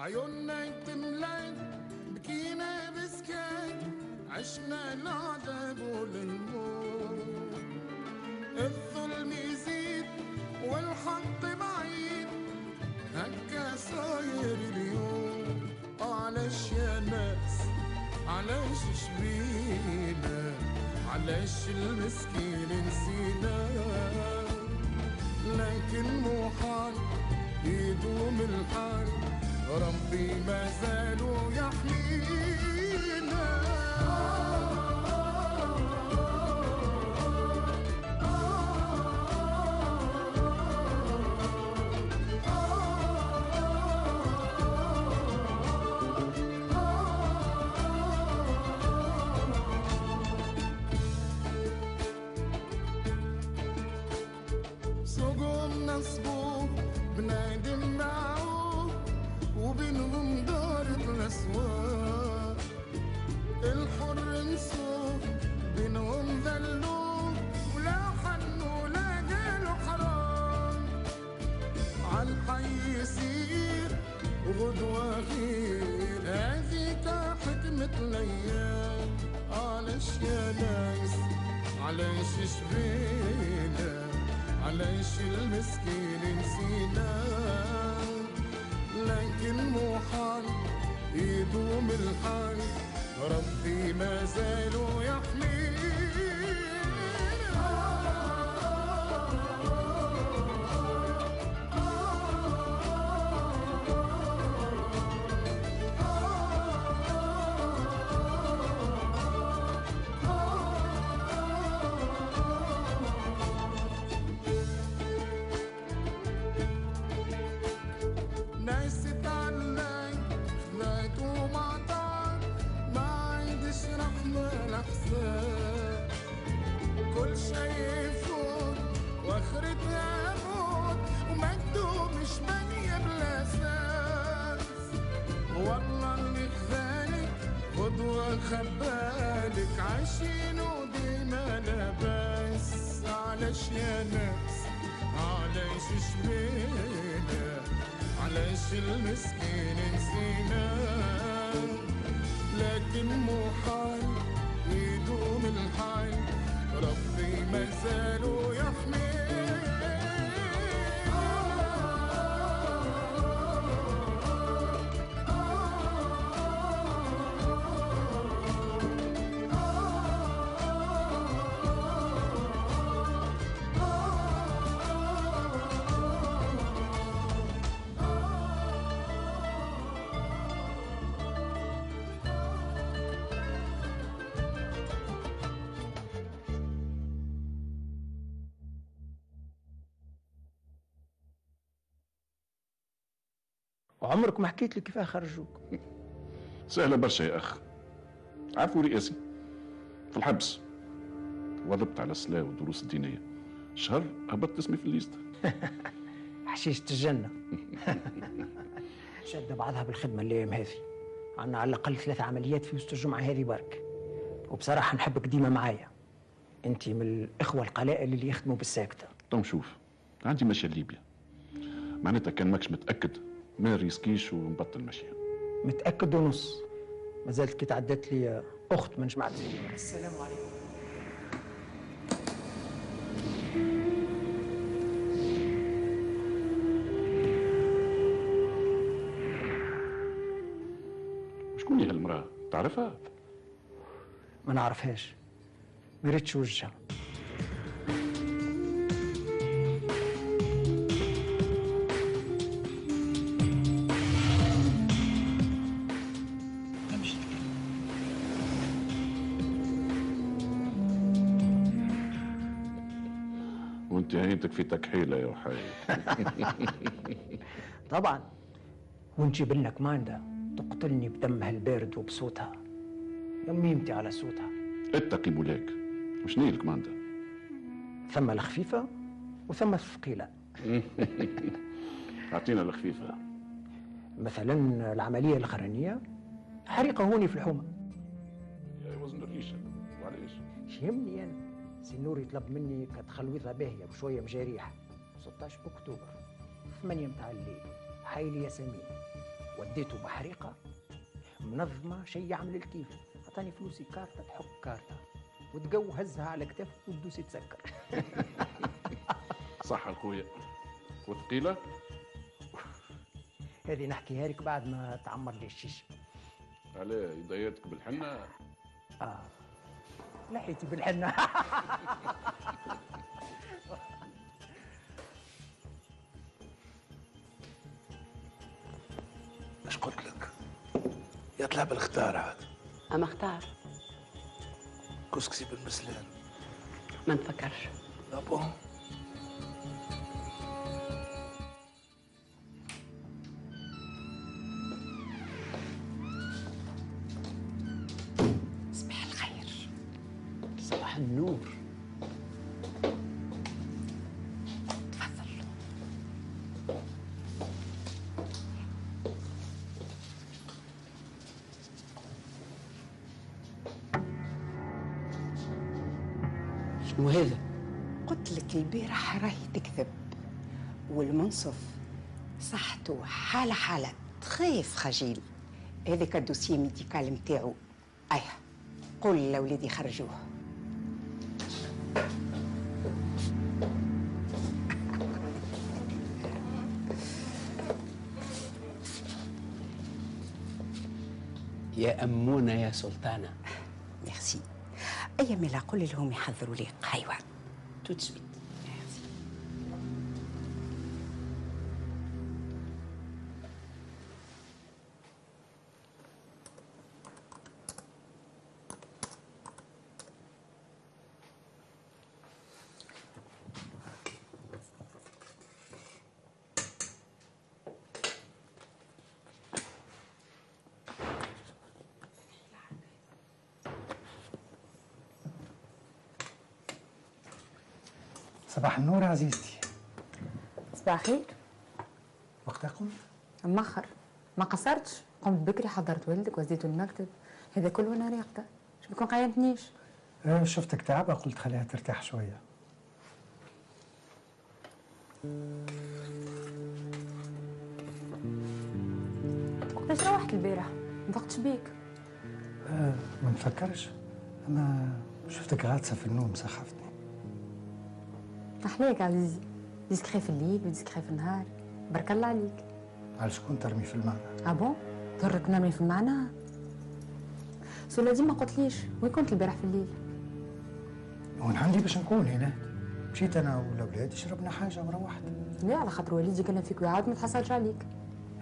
عيوننا يتملين بكينا بسكين عشنا العذاب والهموم الظلم يزيد والحق بعيد. هكا صاير اليوم. علاش يا ناس علاش شبينا علاش المسكين نسينا. لكن مو حال يدوم الحال. ربي ما زالوا يحمينا خبالك عايشين وديما لاباس. علاش يا ناس علاش شبينا علاش المسكين نسينا؟ لكن مو حال يدوم الحال. وعمرك ما حكيت لي كيفاه خرجوك سهلة برشا يا أخ. عفو رئاسي. في الحبس. وظبت على الصلاة والدروس الدينية. شهر هبطت اسمي في الليست. حشيشة الجنة شادة بعضها بالخدمة الأيام هذه عنا على الأقل ثلاث عمليات في وسط الجمعة هذه برك. وبصراحة نحبك ديما معايا. أنت من الإخوة القلائل اللي يخدموا بالساكتة. تو شوف. عندي ماشية ليبيا معناتها كان ماكش متأكد. ما ريسكيش ونبطل ماشية متأكد ونص. ما زالت كي تعدت لي أخت من جماعتي السلام عليكم. شكون هي هالمرأة؟ تعرفها؟ ما نعرفهاش. ما ريتش وجهها. في تكحيلة يا وحي طبعا. ونجيب لنا كماندا تقتلني بدمها البارد وبصوتها. يميمتي على صوتها. اتقي مولاك. هي الكماندا؟ ثم الخفيفة وثم الثقيلة. أعطينا الخفيفة. مثلا العملية الأخرانية حريقة هوني في الحومة. يا وزن الريشة وعلاش؟ يهمني أنا. سي نور يطلب مني كتخلويطة باهية بشوية مجاريح 16 أكتوبر 8 متاع الليل. حي لي ياسمين وديته بحريقة منظمة شي يعمل الكيف. اعطاني فلوسي كارتة تحك كارتة. وتقو هزها على كتفه وتدوس تسكر صح خويا وثقيلة؟ هذه نحكيها لك بعد ما تعمر لي الشيشه على يضيتك بالحنة. آه. لحيتي بالحنة. اش قلت لك؟ يطلع بالختار عاد أما اختار. كسكسي بالمسلان ما نفكرش. لا بون هذا؟ قلت لك البارح راهي تكذب. والمنصف صحته حالة حالة تخيف خجيل. هذاك الدوسية ميديكال متاعو. إيه قول لولادي خرجوه يا أمونة يا سلطانة. أيام لا قول لهم يحضروا لي قهوه تو صباح النور عزيزتي. صباح الخير وقتها قمت مأخر ما قصرتش. قمت بكري حضرت والدك وزيته المكتب. هذا كله وأنا راقده مش بكون قيمتنيش أه شفتك تعبة قلت خليها ترتاح شوية. وقتاش روحت البارح؟ ما فقتش بيك. أه ما نفكرش. أما شفتك غاطسة في النوم سخفتني أحلاك عزيزي. ديسكري في الليل وديسكري في النهار. بارك الله عليك. على شكون ترمي في المعنى؟ ابون ضرك نرمي في المعنى؟ سولا دي ما قلتليش وين كنت البارح في الليل؟ وين عندي باش نكون هنا. مشيت أنا والأولاد شربنا حاجة وروحت لا على خاطر والدي يكلم فيك ويعاود ما تحصلش عليك.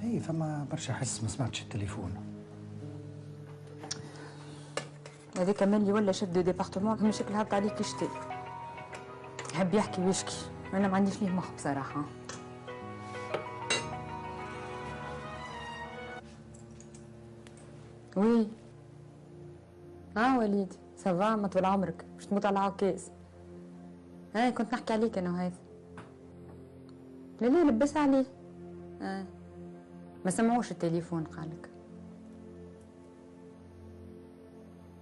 هي فما برشا حس ما سمعتش التليفون. هذا كمان اللي ولا دو ديبارتمون كيما شكل هبط عليك يشتي. يحب يحكي ويشكي أنا ما عنديش ليه مخ بصراحة. وي. آه وليد سافا ما طول عمرك. مش تموت على عكاز. آه كنت نحكي عليك أنا وهذا. لا لا لبس عليه. آه. ما سمعوش التليفون قالك.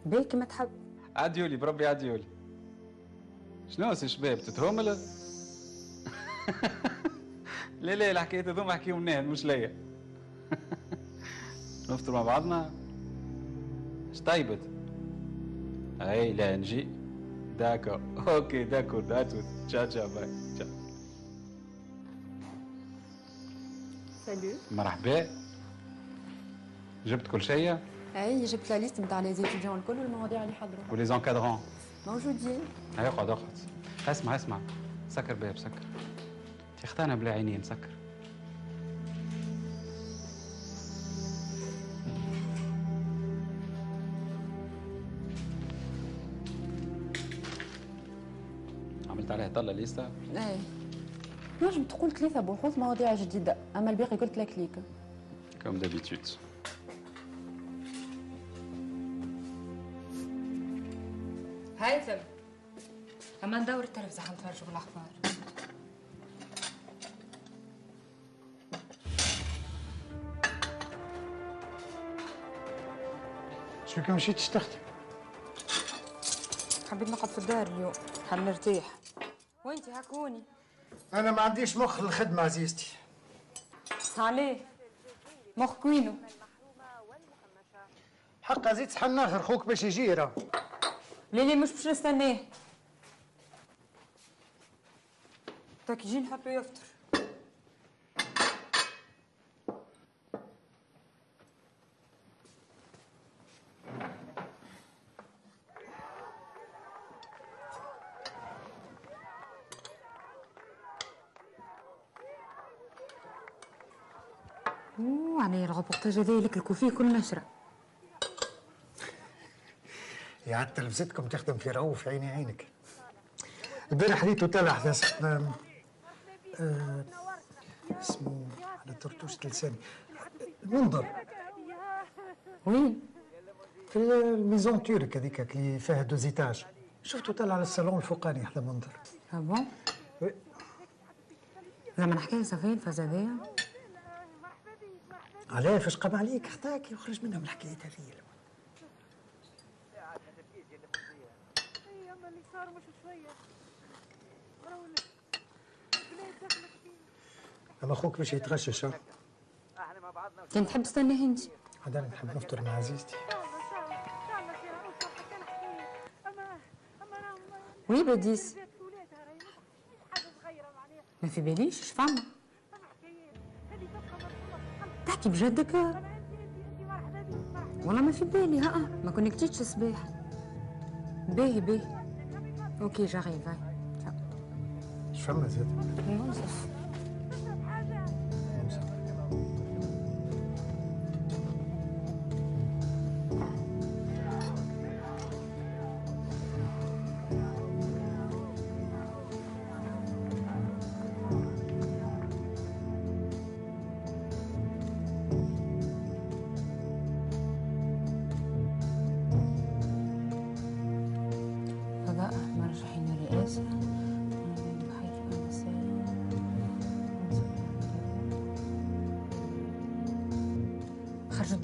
بيك ما تحب. عديولي بربي عديولي. شنو سي شباب تتهمل لا لا الحكايات هذوما احكيهم ناهل مش ليا. نفطر مع بعضنا. اش طيبت؟ أي لا نجي. d'accord OK d'accord داتو. ciao ciao bye. ciao. salut مرحبا. جبت كل شيء؟ أي جبت لا ليست نتاع لي زيتيديون الكل والمواضيع اللي حضروا ولي زونكادرون موجودين هيا اقعد اقعد اسمع اسمع. سكر باب سكر. تختانا بلا عينين سكر. عملت عليها طلة ليستا؟ اي نجم تقول ثلاثة بحوث مواضيع جديدة. أما الباقي قلت لك ليك. كوم دابيتود هيثم أما ندور التلفزيون نتفرجوا بالأخبار. شو كان مشيتش تختي حبيت نقعد في الدار اليوم. حاب نرتاح. وانتي هكوني أنا ما عنديش مخ للخدمة عزيزتي. صالح. مخك وينو؟ حقا زيد صحن اخر خوك باش يجي راه. ليلي مش باش نستناه تاك يجي نحطو يفطر اوه علي الغبطاج هذا لك الكوفي كل نشره يا تلفزتكم تخدم في رو في عيني عينك. البارح حديث تلا أحداث آم، آه، اسمه على ترتوشة لساني المنظر. وين؟ في الميزون تورك هذيك اللي فيها دوزيتاج شفتو طلع على الصالون الفوقاني أحلى منظر آه بون زعما نحكي الفاز هذايا علاه فاش قام عليك خطاك يخرج منها من الحكايات هذه. اما اللي صار مش شوية. راهو البلاد دخلت فيه اما أخوك باش يتغشش ها؟ كان تحب تستناه انت هذا أنا نحب نفطر مع عزيزتي. وي بديس ما في باليش اش فما تحكي بجدك والله ما في بالي ها ما كونكتيتش الصباح باهي باهي. أوكي جاريف هاي اش فما زاد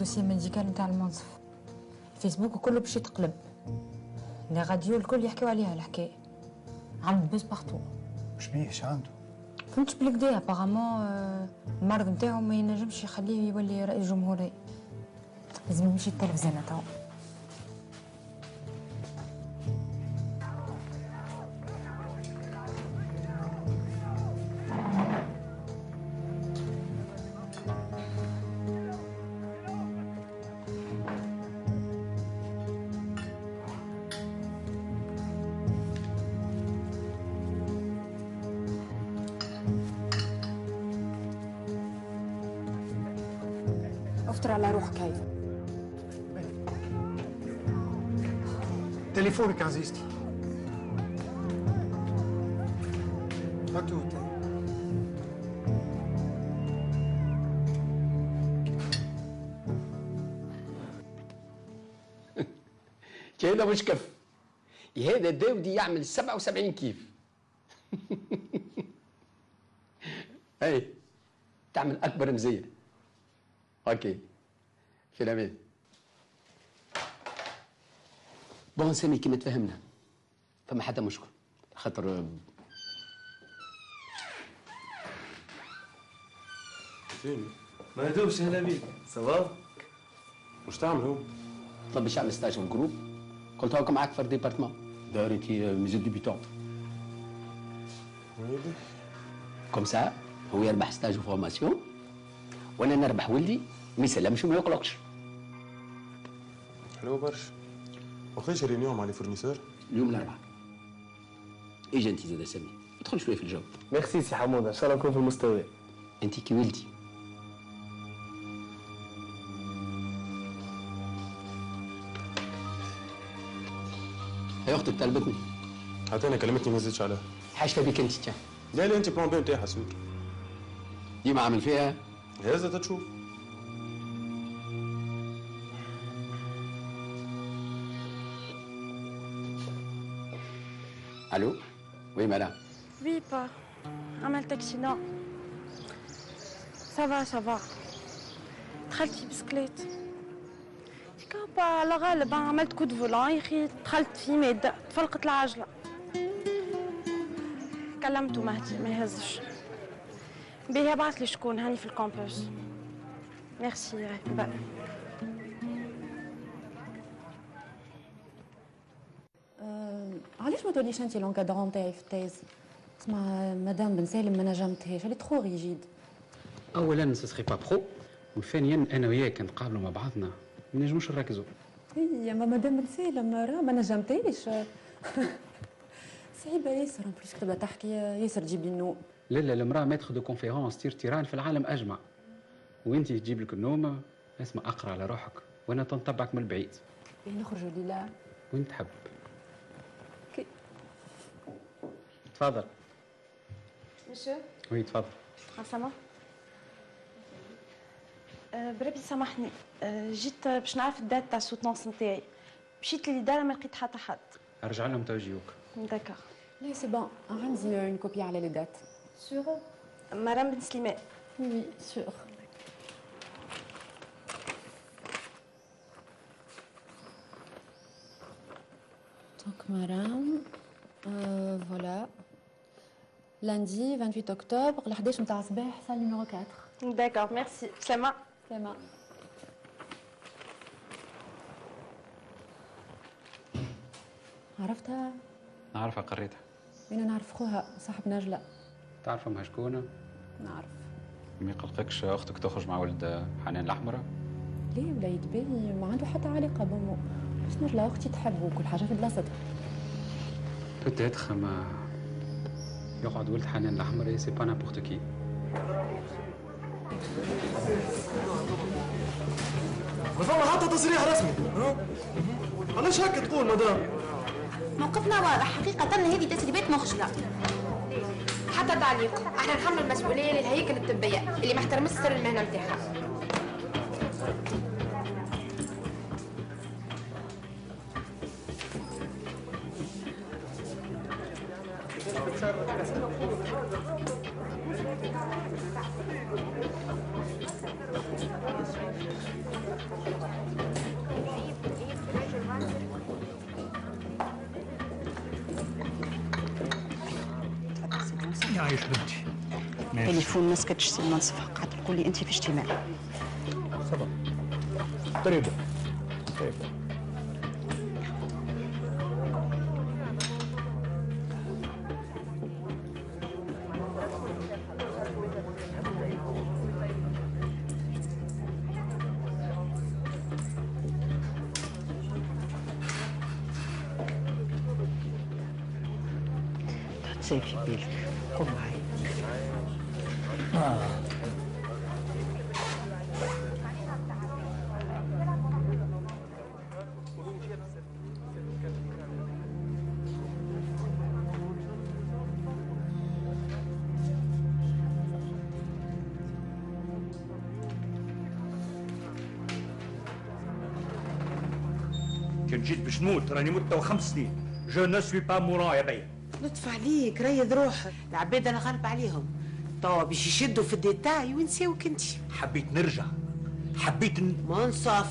ال dossier médical نتاع المنصف الفيسبوك كله باش يتقلب les radios الكل يحكيو عليها الحكاية عمل buzz partout واش بيه اش عنده فهمتش بلي كدا apparemment المرض نتاعو ما ينجمش يخليه يولي رئيس جمهورية لازم يمشي التلفزيون توا تليفونك عزيزتي هاتو هذا مش كف هذا داودي يعمل 77 كيف اي تعمل اكبر مزيه أوكي في الامان بون سامي كيما تفهمنا فما حتى مشكل خاطر فيني ما ندوبش أهلا بيك. سافا واش تعمل هو؟ طلب باش يعمل ستاج في الجروب قلت هاكم معاك في الديبارتمون داريتي ميزو ديبيتون كوم سا هو يربح stage و formation وأنا نربح ولدي. ما يسلمش وما يقلقش. حلو برشا. وقتاش réunion مع les fournisseurs؟ اليوم الاربعاء اجا انت زاد سامي ادخل شوية في الجو ميرسي سي حموده ان شاء الله نكون في المستوى انت كي ولدي هي أختك طلبتني حتى أنا كلمتني ما زدتش عليها حاجة بك انت لا لا انت plan B نتاعها sûr ديما عامل فيها هذا تشوف ألو oui madame oui با عملت accident ça va ça va دخلت في بسكليت كابا على غالب عملت coup de volant يا أخي دخلت في ماده تفلقت العجله كلمته مهدي ما يهزش بيه بعث لي شكون هاني في ال campus merci باي توليش انت l'encadrant تاعي في ال thèse اسمع مدام بن سالم ما نجمتهاش elle est trop rigide اولا سي سخي با برو وثانيا أنا وياك نتقابلوا مع بعضنا. ما نجموش نركزوا. هي ما مدام بن سالم راه ما نجمتهاش صعيبه ياسر ان بليس تبدا تحكي ياسر تجيب لي النوم لا لا المراه ماتخ دو كونفيرونس تير تيران في العالم أجمع. وأنت تجيب لك النوم اسمع اقرأ على روحك. وأنا تنتبعك من البعيد. باهي نخرجوا ليلى. وين تحب كي. تفضل. monsieur oui تفضل. عسلامة بربي سامحني. أه، جيت باش نعرف ال date تاع ال soutenance نتاعي. مشيت للإدارة ما لقيت حتى حد. أرجع لهم توجيوك d'accord لا c'est bon. عندي une copie على les dates sûr مرام بن سليمان oui madame, euh, voilà. Lundi 28 octobre, ل 11 متاع الصباح salle numéro 4. داكور ميرسي سلامة سلامة عرفتها؟ نعرفها قريتها. أنا نعرف خوها صاحب نجلة. تعرف امها شكون نعرف. ما يقلقكش أختك تخرج مع ولد حنان الأحمر؟ ليه ولا يتباهي ما عنده حتى علاقة بأمه. بس نجلة أختي تحب وكل حاجة في بلاصتها peut-être ما يقعد ولد حنان الاحمر c'est pas n'importe qui ما فما حتى تصريح رسمي ها؟ علاش هكا تقول مدام؟ موقفنا واضح. حقيقة هذه تسريبات مخجلة. حتى تعليق. أحنا نحمل المسؤولية للهيكل الطبية اللي ما احترمش سر المهنة نتاعها. يعيش بنتي. تليفون ما سكتش سي المنصف قعدت تقول لي أنت في اجتماع. صبا قريبة راني مت تو خمس سنين. je ne suis pas mourant يا بيا لطف عليك ريض روحك. العباد أنا غالب عليهم. توا باش يشدوا في ال détail وينساوك أنت. حبيت نرجع. حبيت ن... منصف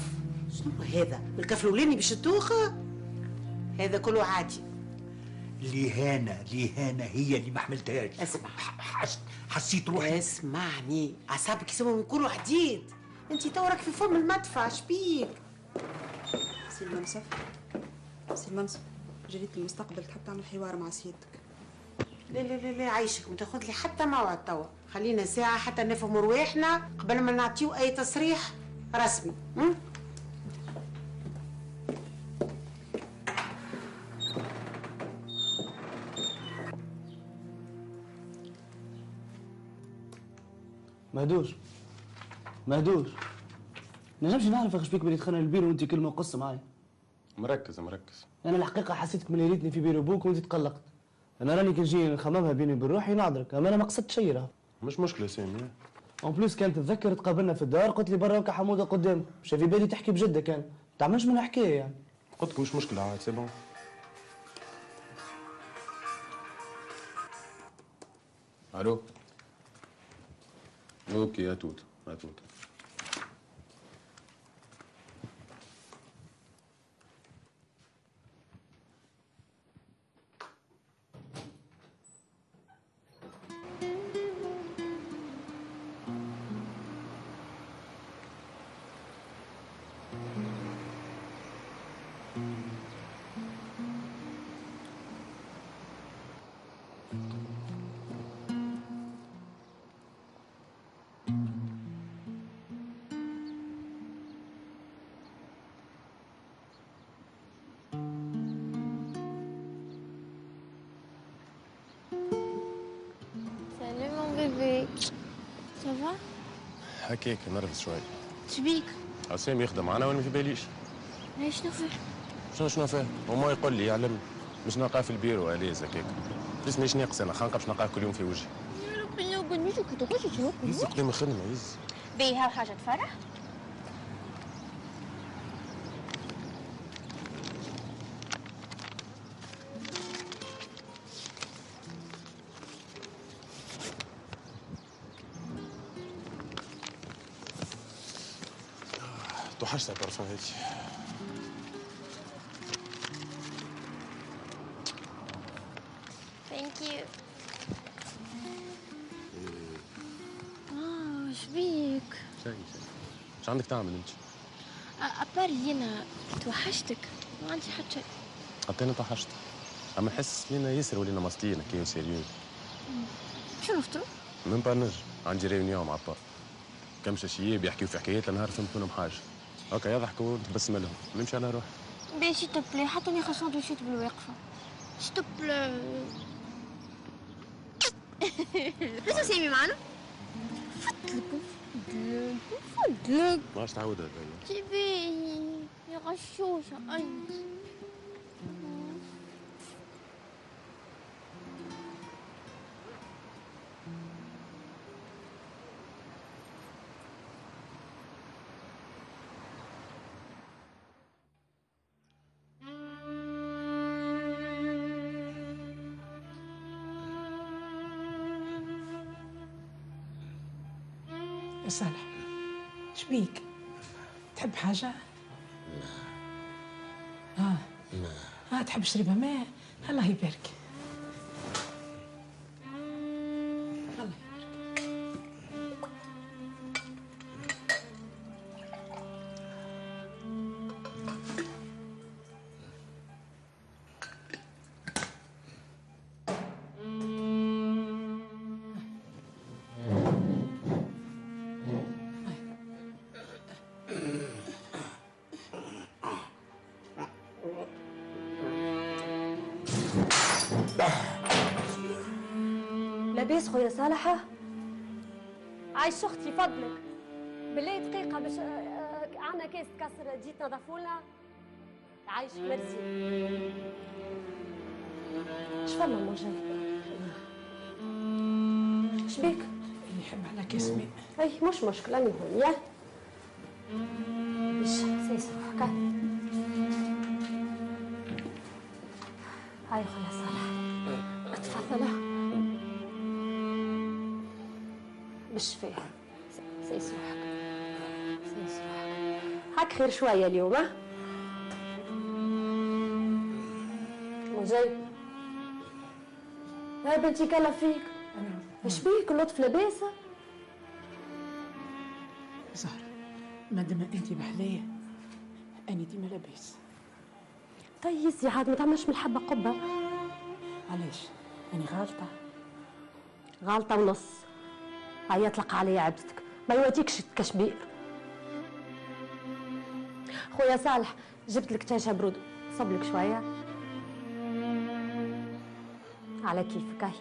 شنو هذا؟ الكف الاولاني باش تدوخ؟ هذا كله عادي. لهانة لهانة هي اللي ما حملتهاش. اسمع. حس... حسيت روحي. اسمعني. أعصابك يسموا يكونوا حديد. أنت تو راك في فم المدفع شبيك؟ سي المنصف سي المنصف جريدة المستقبل تحب تعمل حوار مع سيادتك. لا لا لا لا عايشك ما تاخذ لي حتى موعد توا. خلينا ساعة حتى نفهموا رواحنا قبل ما نعطيو أي تصريح رسمي. م? مهدوش مهدوش نجمش نعرف إيش بيك بلي تخانق البيرو وأنت كلمة وقصة معايا. مركز مركز. أنا الحقيقة حسيتك من ريتني في بيرو بوك وانت تقلقت أنا راني كي نجي نخممها بيني وبين روحي نعذرك أما أنا ما قصدت شيء راه. مش مشكلة سامي. en plus كانت تتذكر تقابلنا في الدار قلت لي برا وكا حمودة قدام. مش في بالي تحكي بجدة كان. ما تعملش منها حكاية يعني. قلت لك مش مشكلة عاد c'est bon ألو أوكي اتوت اتوت Salut bébé. Ça va? هكاك نرفز شوي. شبيك؟ عسام يخدم معنا وأنا ما في باليش. شنو فيه؟ شنو شنو فيه وما يقول لي يعلم. مش نلقاه في البيرو أليز هكاك بس مش ناقص أنا؟ خانقة باش نلقاه كل يوم في وجهي. يز قدام الخدمه يز. بيه هاو حاجة تفرح؟ توحشت البارفان هيك ثانك يو آه شبيك؟ شاي شاي إيش عندك تعمل انت؟ ابار لينا توحشتك ما عندي حتى. شيء حتى أنا توحشت اما نحس لينا ياسر ولينا ماسطين هكا سيريوز شنو فطروا؟ من با نجم عندي ريونيون مع با كم شياب يحكيو في حكايات نهار فهمت منهم حاجة هكا يضحكوا ونتبسم لهم نمشي على روحي بيه سي تبلي حطني خا سندويشات بالواقفة سي تبلي ليش سامي معنا؟ فضلك فضلك فضلك. ما تعود هذا تبي يا غشوشة أنت حاجة؟ آه. آه تحب تشربها ماء؟ الله يبارك. لاباس خويا صالحة عايش أختي فضلك. بالله دقيقة باش آه، آه، عنا كاس تكسر تجي تنظفوا لنا عايش ميرسي اش فما موجه شبيك؟ يحب على كاس ماء. أي مش مشكلة اني هون يا. خير شوية اليوم ها؟ موجي يا بنتي كلا فيك إيش بيك اللطف لاباسة. زهرة مادام أنت بحذايا اني ديما لاباس. طيس يا عاد ما تعملش من الحبة قبة. علاش؟ اني غالطة. غلطة ونص. هيا طلق علي عبدتك. ما يوديكش كشبير خويا صالح جبت لك تاشا برود. صب لك شوية. على كيفك هاي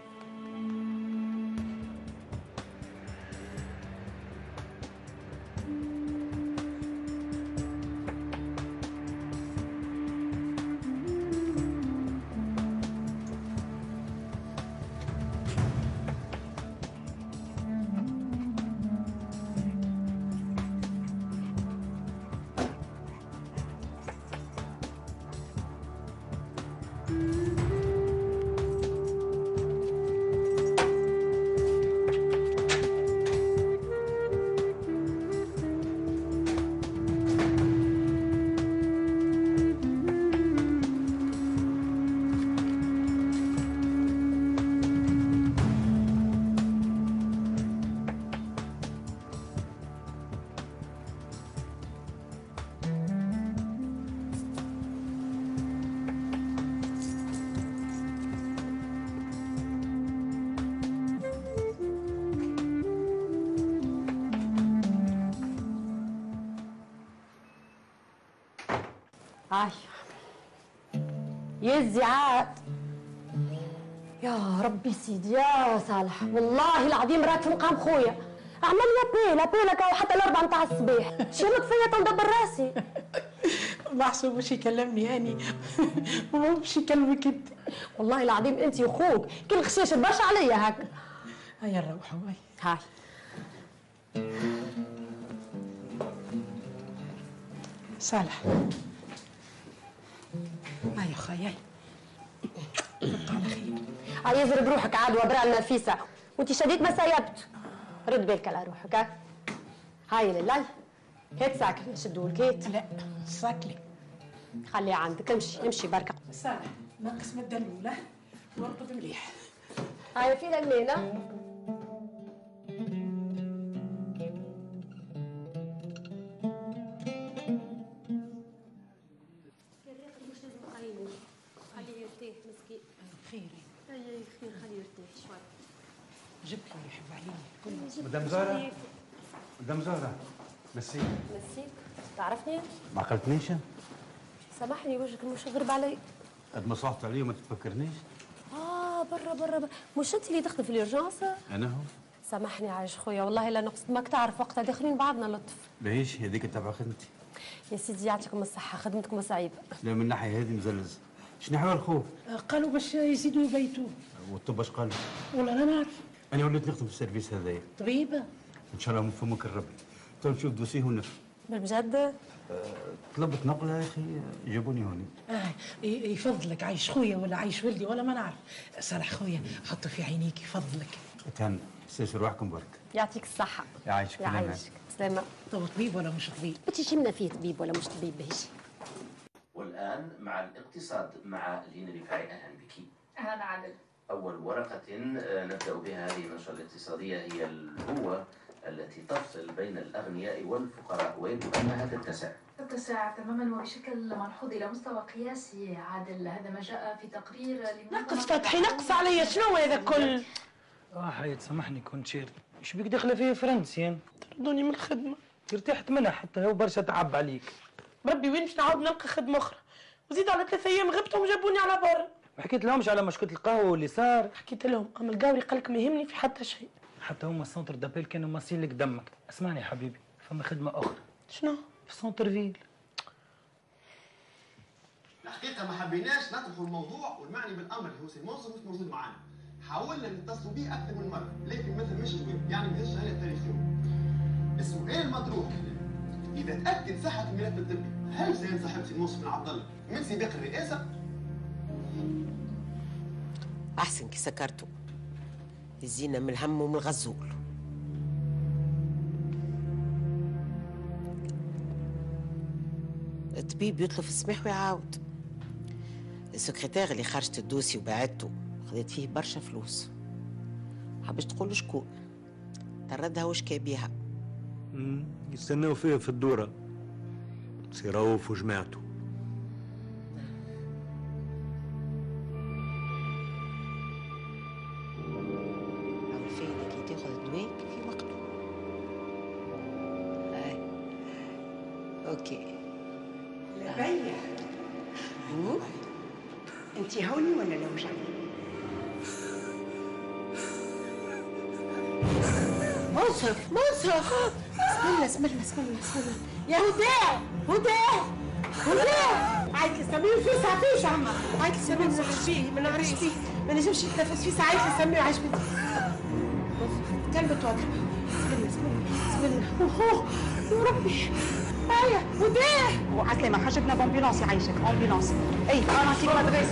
يزي عاد يا ربي سيدي يا صالح والله العظيم رات في مقام خويا. عمل يا بيلا بيلا كاو حتى الأربعة متاع الصباح. شو فيا تندبر راسي؟ محسوب باش يكلمني هاني وما باش يكلمك أنت. والله العظيم أنت وخوك كل خشاش برشا عليا هكا. هيا نروحوا هاي. هاي. صالح. هاي خاي يزرب روحك عاد وبرع النفيسة. وانت شديد ما سيبت رد بالك على روحك ها؟ هاي لله. هيك ساكل نشدوا الكيت لا ساكلي خليه عندك امشي امشي بركة. صالح ناقص من الدلولة وارقد مليح. هاي في لمينا مدام زهرة؟ مدام زهرة. مسي مسيك. تعرفني؟ ما عقلتنيش سامحني وجهك مش غرب علي. قد ما صحت علي وما تفكرنيش. آه برا برا برا. مش أنت اللي تخدم في les urgences أنا هو. سامحني عايش خويا والله لا نقصد. ماك تعرف وقتها داخلين بعضنا لطف. ليش؟ هذيك تبع خدمتي. يا سيدي يعطيكم الصحة. خدمتكم صعيبة لا من الناحية هذه مزلز. شنو حوال الخوف قالوا باش يزيدوا يبيتوا. والطب اش قال والله أنا نعرف. أنا وليت نخدم في ال service هذايا. طبيبة إن شاء الله من فمك الرب. تو نشوف dossier ونف بالجد طلبت نقله يا أخي جابوني هوني آه يفضلك عايش خويا ولا عايش ولدي؟ ولا ما نعرف. صالح خويا حط في عينيك يفضلك. كان أستاذ روحكم برك يعطيك الصحة. يعيشك يعيشك. سلامة طب طبيب ولا مش طبيب؟ بتجي منا فيه طبيب ولا مش طبيب بهيجي والآن مع الاقتصاد مع لين رفاعي أهلا بك. أهلا عادل أول ورقة آه، نبدأ بها. هذه النشرة الاقتصادية هي القوة التي تفصل بين الأغنياء والفقراء. ويبدو أنها تتسع تتسع تماما وبشكل ملحوظ إلى مستوى قياسي عادل. هذا ما جاء في تقرير نقص فتحي نقص عليا شنو هذا كل آه حياة سامحني كنت شير. إيش بيك داخله فيا فرنسي؟ طردوني من الخدمة. ارتحت منها حتى هو برشا تعب عليك. بربي وين باش نعاود نلقى خدمة أخرى؟ وزيد على ثلاثة أيام غبتهم جابوني على برا ما حكيت لهمش على مشكلة القهوة واللي صار حكيت لهم أما القاوري قال لك ما يهمني في حتى شيء. حتى هما ال centre d'appel كانوا ماسين لك دمك. اسمعني يا حبيبي فما خدمة أخرى. شنو؟ في centre ville الحقيقة ما حبيناش نطرحوا الموضوع والمعني بالأمر. اللي هو سي منصف مش موجود معانا. حاولنا نتصلوا به أكثر من مرة لكن مثل مش جواب يعني ماهيش شهادة تاريخية. السؤال المطروح إذا تأكد صحة الملف الطبي هل سينسحب سي منصف بن عبد الله من سباق الرئاسة؟ أحسن كي سكرته يزينا من الهم ومن الغزول. الطبيب يطلب السماح ويعاود. السكرتير اللي خرجت الدوسي وبعته خذيت فيه برشا فلوس. حبش تقول شكون؟ تردها وش بيها. يستناو فيه في الدورة. سي رؤوف وجماعته. عايز تسميه ما نعرفش فيه ما نعرفش فيه. ما نجمش يتنفس فيه ساعات بدي كلب توضع اسمعنا اسمعنا اسمعنا أوه يا ربي. أيوه وداع وعسلامة حاجتنا بامبيلونس يعيشك. امبيلونس اي أنا نعطيك لادريس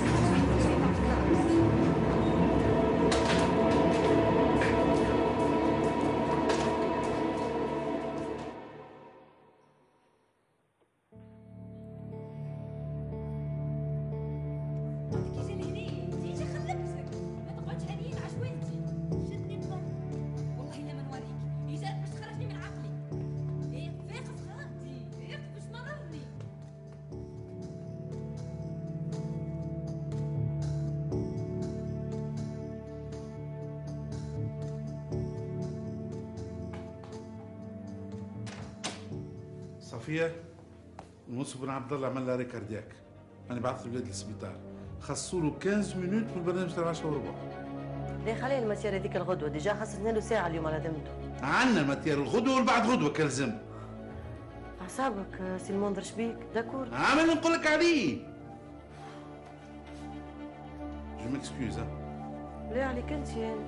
صفية منصف بن عبد الله عمل لها ريكاردياك؟ أنا بعثت الولاد للسبيطار. خصوا له 15 مينوت في البرنامج تاع 10 وربع ليه خلي المسيرة هذيك الغدوة ديجا خاصنا له ساعة اليوم على ذمته عندنا الماتير الغدوة والبعد غدوة كالزم أعصابك سي المنظر شبيك داكور. عامل نقول لك عليه جو مكسكيوز ليه عليك أنت. يعني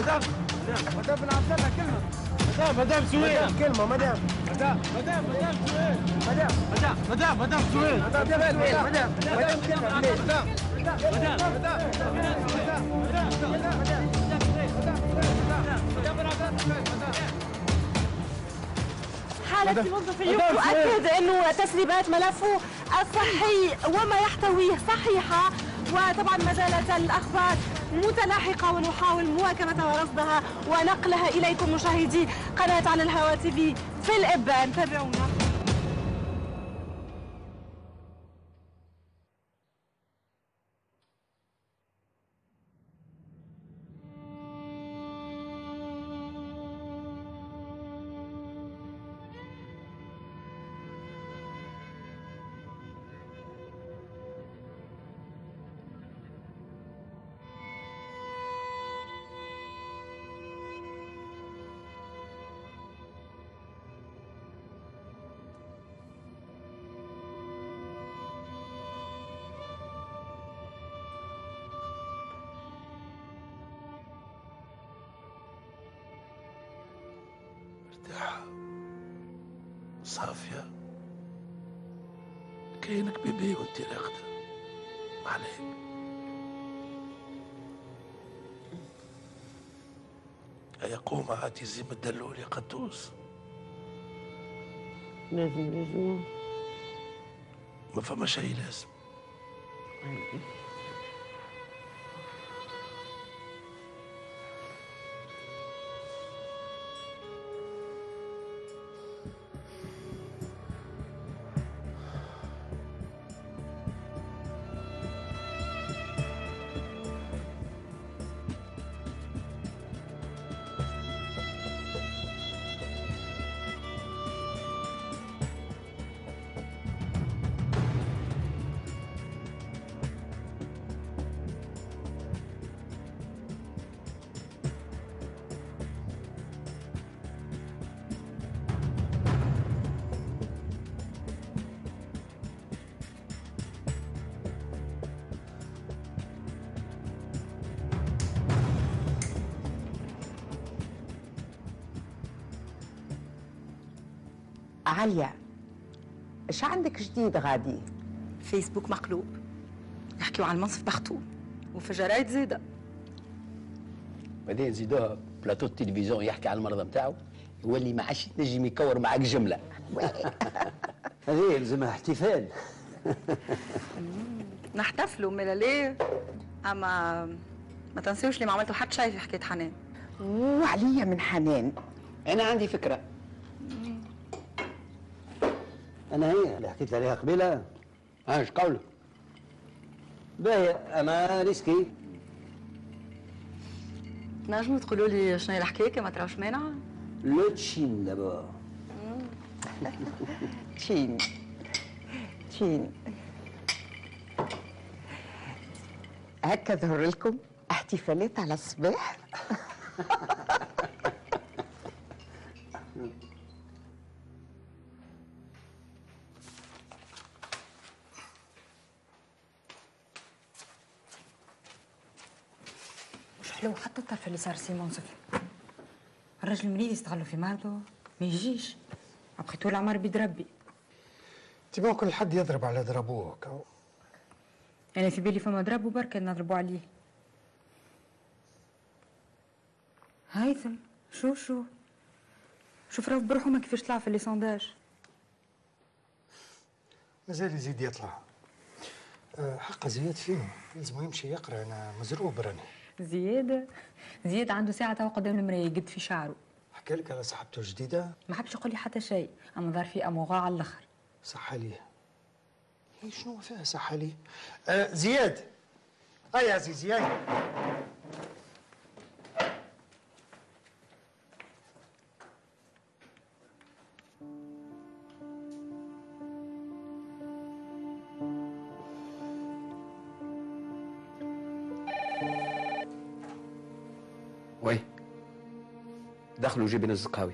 مدام مدام مدام بن عبد الله كلمة مدام مدام سويد كلمة مدام مدام مدام مدام سويد مدام مدام مدام مدام سويد مدام مدام مدام مدام كلمة مدام مدام حالة موظف اليوم تؤكد أنه تسريبات ملفه الصحي وما يحتويه صحيحة وطبعا ما زالت الأخبار متلاحقة ونحاول مواكبتها ورصدها ونقلها إليكم مشاهدي قناة على الهواء تي في في الإبان. تابعونا. صافية. كاينك بيبي وأنت راقدة. عليك. هيا قوم عادي زي ما الدلول يا قدوس. لازم لازم. ما فما شيء لازم. عليا إيش عندك جديد غادي؟ فيسبوك مقلوب. يحكيوا عن المنصف بختو. وفي جرايد زيادة بعدين زيدوها بلاطو التلفزيون يحكي على المرضى نتاعو يولي ما عادش تنجم يكور معاك جملة. هذه يلزمها احتفال. نحتفلوا ملا ليه أما ما تنسيوش اللي ما عملتوا حتى شيء في حكاية حنان. وعليا من حنان. أنا عندي فكرة. أنا هي. اللي حكيت عليها قبيلة. إيش قولك باهي أما ريسكي. تنجموا تقولوا لي شنو هي الحكاية ما تراوش مانع لو تشين دابا. تشين. تشين. هكا ظهر لكم احتفالات على الصباح. الطرف اللي صار سي منصف الراجل مريض يستغلوا في مرضه ما يجيش. أبخي طول عمر بيد ربي. تبغى كل حد يضرب على ضربوك أو أنا في بالي فما ضرب وبركة نضربوا عليه. هيثم شو شو؟ شوف راهو بروحه ما كيفاش طلع في لي سونداج. مازال يزيد يطلع. أه، حق زياد فيه لازم يمشي يقرأ أنا مزروب راني. زياد زياد عنده ساعة توا قدام المراية يقد في شعره. حكى لك على صاحبته الجديده ما حبش يقول لي حتى شيء. أما ظهر فيه اموغا على الآخر. صح عليه هي شنو فيها صح عليه أه زياد. هاي يا عزيزي هاي وي دخلوا جبن الزقاوي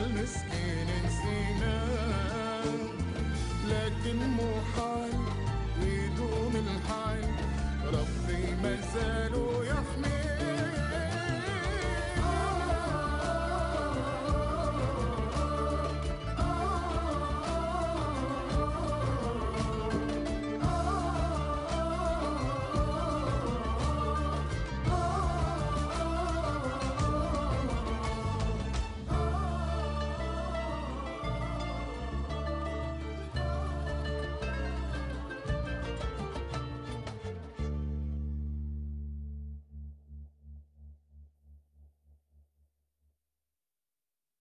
علاش